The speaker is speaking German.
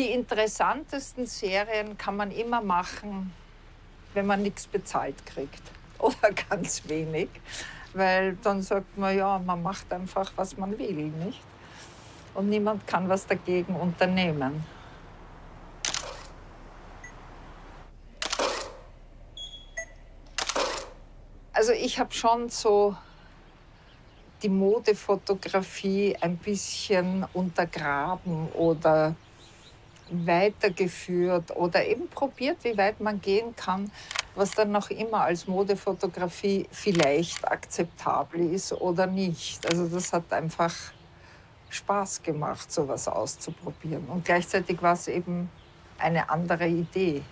Die interessantesten Serien kann man immer machen, wenn man nichts bezahlt kriegt oder ganz wenig, weil dann sagt man, ja, man macht einfach, was man will, nicht? Und niemand kann was dagegen unternehmen. Also ich habe schon so die Modefotografie ein bisschen untergraben oder weitergeführt oder eben probiert, wie weit man gehen kann, was dann noch immer als Modefotografie vielleicht akzeptabel ist oder nicht. Also das hat einfach Spaß gemacht, sowas auszuprobieren. Und gleichzeitig war es eben eine andere Idee.